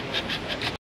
あ。